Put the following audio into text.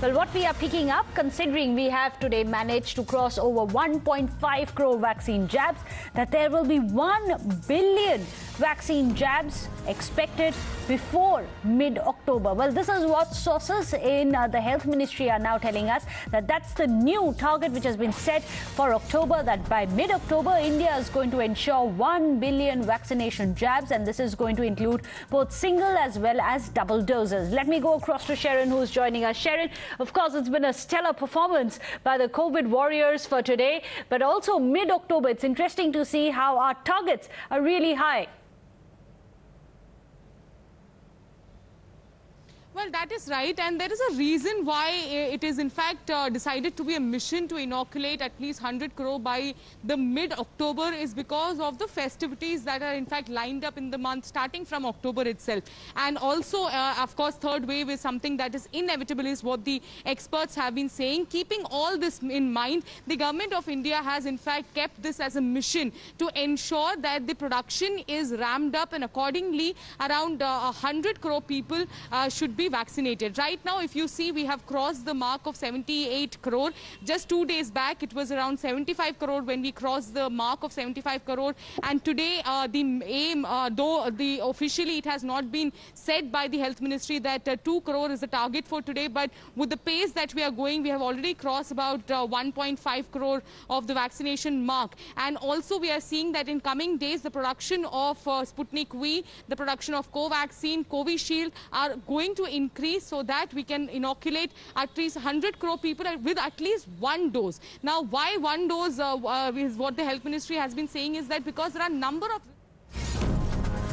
Well, what we are picking up, considering we have today managed to cross over 1.5 crore vaccine jabs, that there will be 1 billion vaccine jabs expected before mid-October. Well, this is what sources in uh, the health ministry are now telling us that that's the new target which has been set for October that by mid-October India is going to ensure 1 billion vaccination jabs and this is going to include both single as well as double doses. Let me go across to Sharon who's joining us. Sharon, of course it's been a stellar performance by the COVID warriors for today but also mid-October it's interesting to see how our targets are really high. Well, that is right. And there is a reason why it is, in fact, uh, decided to be a mission to inoculate at least 100 crore by the mid-October is because of the festivities that are, in fact, lined up in the month starting from October itself. And also, uh, of course, third wave is something that is inevitable is what the experts have been saying. Keeping all this in mind, the government of India has, in fact, kept this as a mission to ensure that the production is ramped up and accordingly around uh, 100 crore people uh, should be be vaccinated. Right now, if you see, we have crossed the mark of 78 crore. Just two days back, it was around 75 crore when we crossed the mark of 75 crore. And today, uh, the aim, uh, though the officially it has not been said by the health ministry that uh, 2 crore is the target for today, but with the pace that we are going, we have already crossed about uh, 1.5 crore of the vaccination mark. And also, we are seeing that in coming days, the production of uh, Sputnik V, the production of Covaxin, Covishield are going to increase so that we can inoculate at least 100 crore people with at least one dose. Now, why one dose uh, uh, is what the health ministry has been saying is that because there are a number of